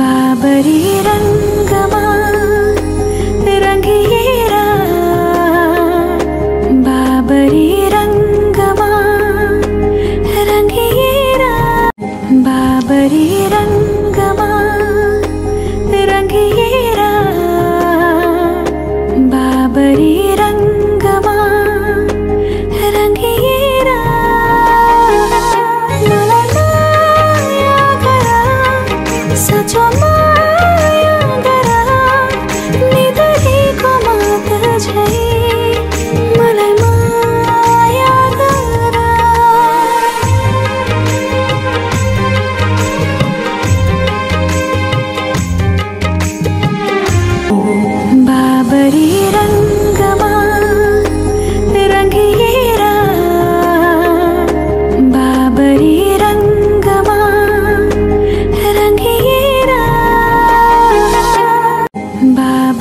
बाबरी रंगमा रंगिए बाबरी रंगमा रंगिए बाबरी रंगमा रंगिए cho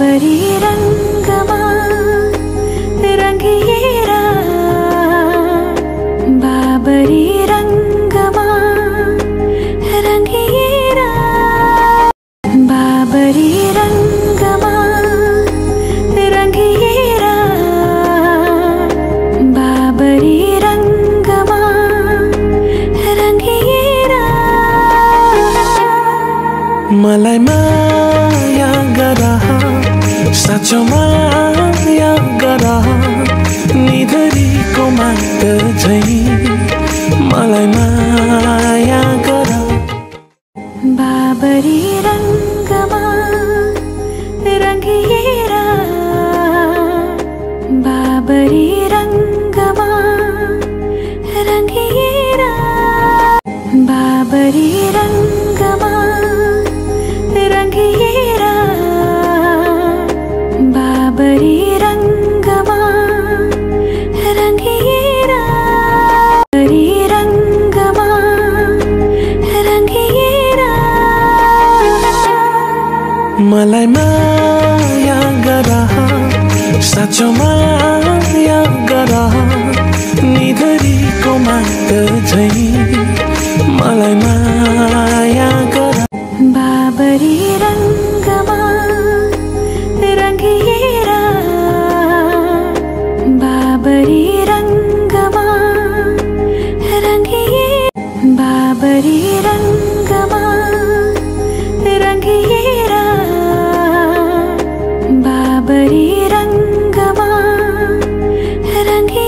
बाबरी रङ्गमा रङ्गिएर बाबरी रङ्गमा रङ्गिएर बाबरी रङ्गमा रङ्गिएर बाबरी रङ्गमा रङ्गिएर मलाई माया गर साँचो माया गर निधरीको मात झै मलाई माया गर। बाबरी रङ्गमा रङ्गिएर बाबरी रङ्गमा रङ्गिएर बाबरी रङ्गमा माया गर साँचो माया गर निधरीको मात झै Berangi